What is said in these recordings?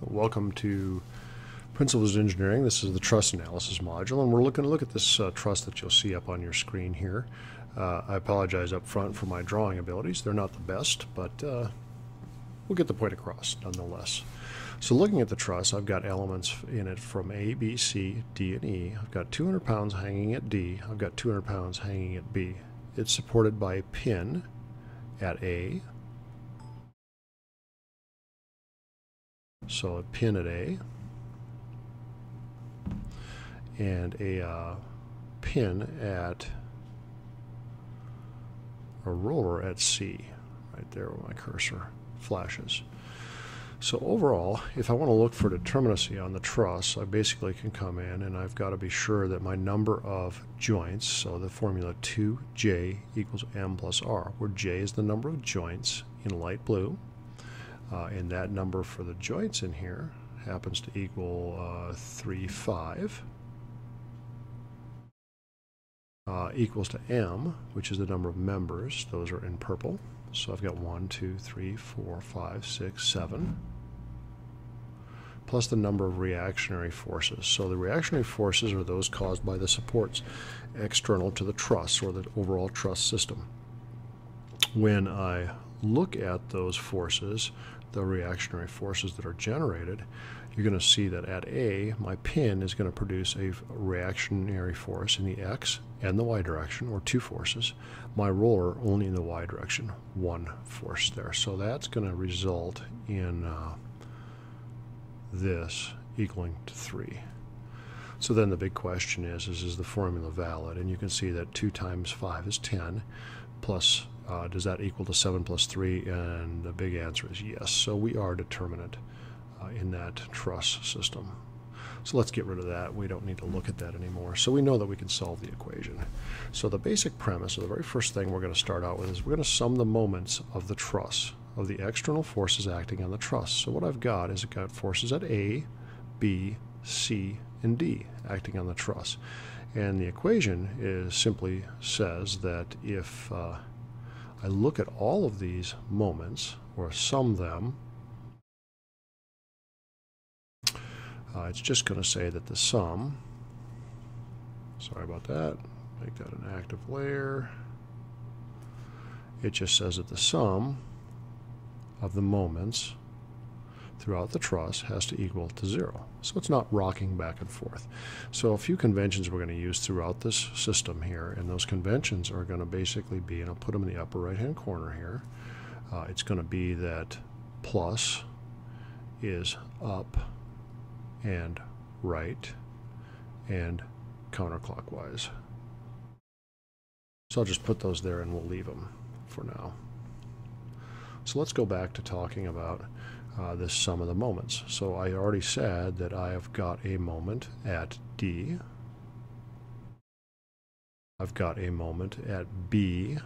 Welcome to Principles of Engineering. This is the truss analysis module, and we're looking to look at this uh, truss that you'll see up on your screen here. Uh, I apologize up front for my drawing abilities. They're not the best, but uh, we'll get the point across nonetheless. So looking at the truss, I've got elements in it from A, B, C, D, and E. I've got 200 pounds hanging at D. I've got 200 pounds hanging at B. It's supported by a pin at A, So a pin at A and a uh, pin at a roller at C, right there where my cursor flashes. So overall, if I want to look for determinacy on the truss, I basically can come in and I've got to be sure that my number of joints, so the formula 2j equals m plus r, where j is the number of joints in light blue, and that number for the joints in here happens to equal uh, 3, 5. Uh, equals to m, which is the number of members. Those are in purple. So I've got 1, 2, 3, 4, 5, 6, 7. Plus the number of reactionary forces. So the reactionary forces are those caused by the supports external to the truss or the overall truss system. When I look at those forces, the reactionary forces that are generated, you're going to see that at A, my pin is going to produce a reactionary force in the X and the Y direction, or two forces. My roller only in the Y direction, one force there. So that's going to result in uh, this equaling to 3. So then the big question is, is, is the formula valid? And you can see that 2 times 5 is 10, plus uh, does that equal to 7 plus 3? And the big answer is yes. So we are determinate uh, in that truss system. So let's get rid of that. We don't need to look at that anymore. So we know that we can solve the equation. So the basic premise, or the very first thing we're going to start out with, is we're going to sum the moments of the truss, of the external forces acting on the truss. So what I've got is I've got forces at A, B, C, and D acting on the truss. And the equation is simply says that if uh, I look at all of these moments, or sum them, uh, it's just going to say that the sum, sorry about that, make that an active layer, it just says that the sum of the moments throughout the truss has to equal to zero. So it's not rocking back and forth. So a few conventions we're going to use throughout this system here, and those conventions are going to basically be, and I'll put them in the upper right hand corner here, uh, it's going to be that plus is up and right and counterclockwise. So I'll just put those there and we'll leave them for now. So let's go back to talking about uh, this sum of the moments. So I already said that I have got a moment at D. I've got a moment at B.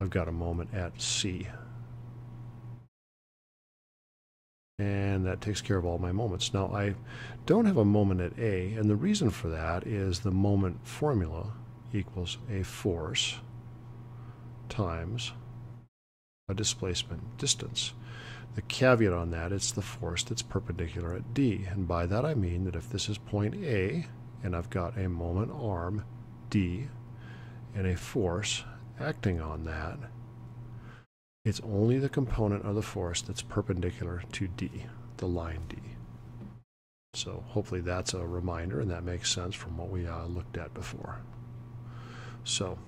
I've got a moment at C. And that takes care of all my moments. Now I don't have a moment at A, and the reason for that is the moment formula equals a force times a displacement distance. The caveat on that, it's the force that's perpendicular at D. And by that I mean that if this is point A, and I've got a moment arm, D, and a force acting on that, it's only the component of the force that's perpendicular to D, the line D. So hopefully that's a reminder and that makes sense from what we uh, looked at before. So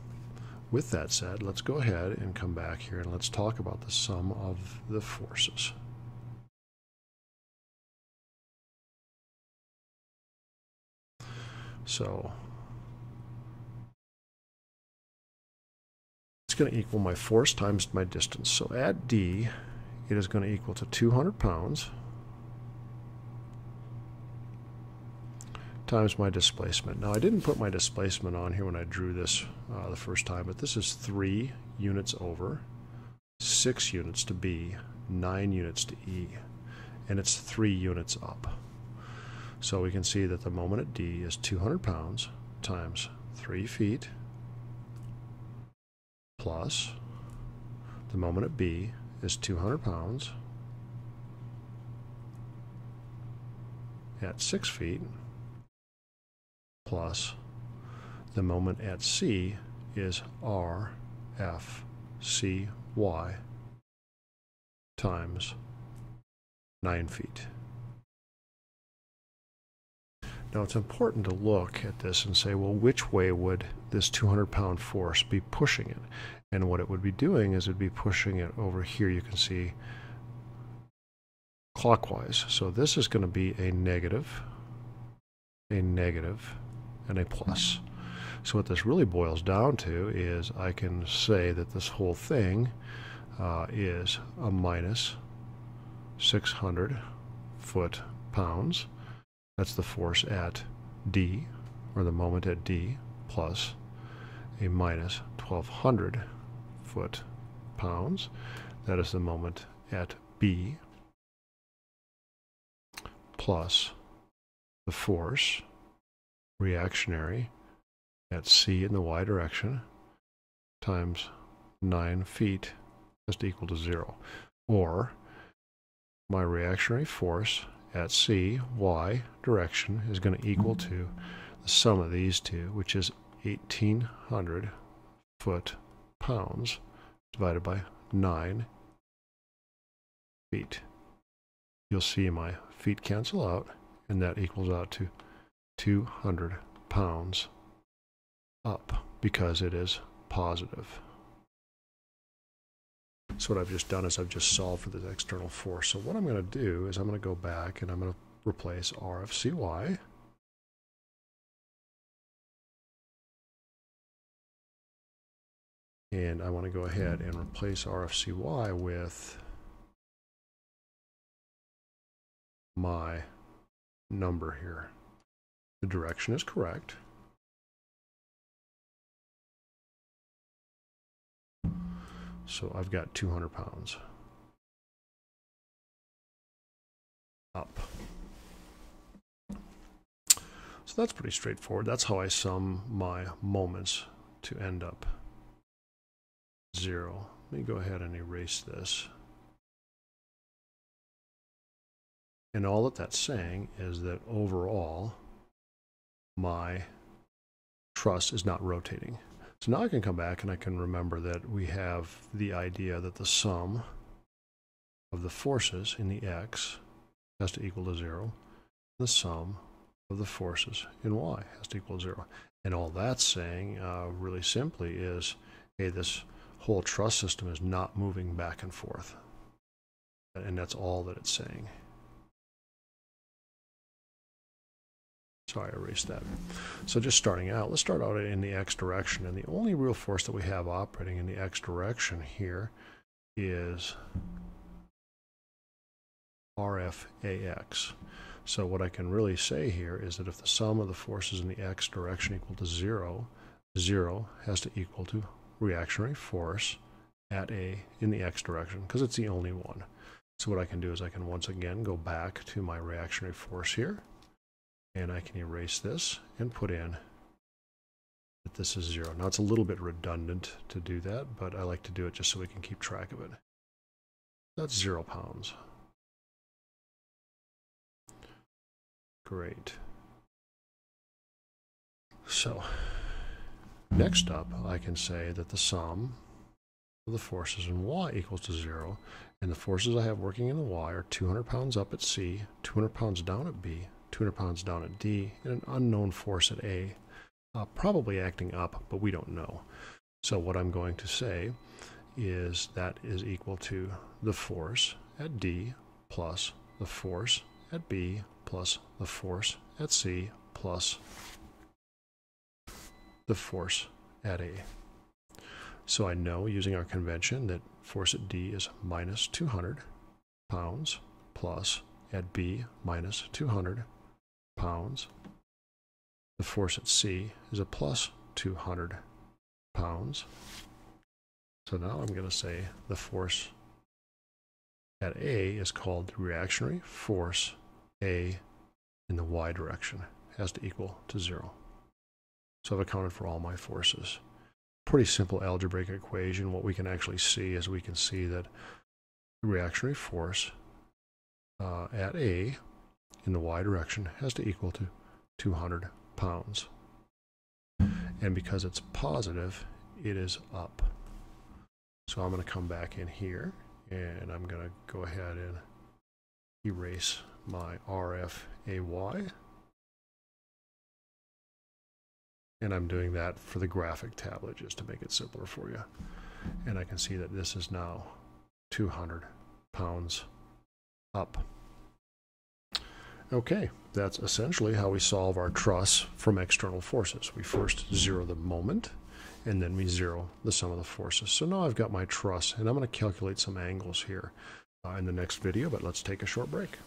with that said, let's go ahead and come back here and let's talk about the sum of the forces. So it's going to equal my force times my distance. So at D, it is going to equal to 200 pounds times my displacement. Now I didn't put my displacement on here when I drew this uh, the first time, but this is 3 units over, 6 units to B, 9 units to E, and it's 3 units up. So we can see that the moment at D is 200 pounds times 3 feet plus the moment at B is 200 pounds at 6 feet plus the moment at C is R F C Y times 9 feet. Now it's important to look at this and say, well, which way would this 200 pound force be pushing it? And what it would be doing is it would be pushing it over here. You can see clockwise. So this is going to be a negative, a negative, and a plus. So what this really boils down to is I can say that this whole thing uh, is a minus 600 foot pounds. That's the force at D, or the moment at D, plus a minus 1200 foot pounds. That is the moment at B, plus the force reactionary at C in the y direction times 9 feet just equal to 0. Or my reactionary force at C, y direction, is going to equal mm-hmm. to the sum of these two, which is 1800 foot pounds divided by 9 feet. You'll see my feet cancel out, and that equals out to 200 pounds up because it is positive. So what I've just done is I've just solved for the external force. So what I'm going to do is I'm going to go back and I'm going to replace RFCY. And I want to go ahead and replace RFCY with my number here. The direction is correct. So I've got 200 pounds. Up. So that's pretty straightforward. That's how I sum my moments to end up zero. Let me go ahead and erase this. And all that that's saying is that overall, my truss is not rotating. So now I can come back and I can remember that we have the idea that the sum of the forces in the x has to equal to 0. The sum of the forces in y has to equal 0. And all that's saying, uh, really simply, is, hey, this whole truss system is not moving back and forth. And that's all that it's saying. Sorry, I erased that. So just starting out, let's start out in the x direction. And the only real force that we have operating in the x direction here is RFAX. So what I can really say here is that if the sum of the forces in the x direction equal to 0, 0 has to equal to reactionary force at A in the x direction, because it's the only one. So what I can do is I can once again go back to my reactionary force here, and I can erase this and put in that this is zero. Now it's a little bit redundant to do that, but I like to do it just so we can keep track of it. That's zero pounds. Great. So, next up, I can say that the sum of the forces in y equals to zero, and the forces I have working in the y are 200 pounds up at C, 200 pounds down at B, 200 pounds down at D, and an unknown force at A, uh, probably acting up, but we don't know. So what I'm going to say is that is equal to the force at D plus the force at B plus the force at C plus the force at A. So I know using our convention that force at D is minus 200 pounds plus at B minus 200 pounds. The force at C is a plus 200 pounds. So now I'm going to say the force at A is called the reactionary force A in the y direction has to equal to zero. So I've accounted for all my forces. Pretty simple algebraic equation. What we can actually see is we can see that the reactionary force uh, at A in the y direction has to equal to 200 pounds. And because it's positive, it is up. So I'm going to come back in here and I'm going to go ahead and erase my RFAY. And I'm doing that for the graphic tablet just to make it simpler for you. And I can see that this is now 200 pounds up. Okay, that's essentially how we solve our truss from external forces. We first zero the moment, and then we zero the sum of the forces. So now I've got my truss, and I'm going to calculate some angles here uh, in the next video, but let's take a short break.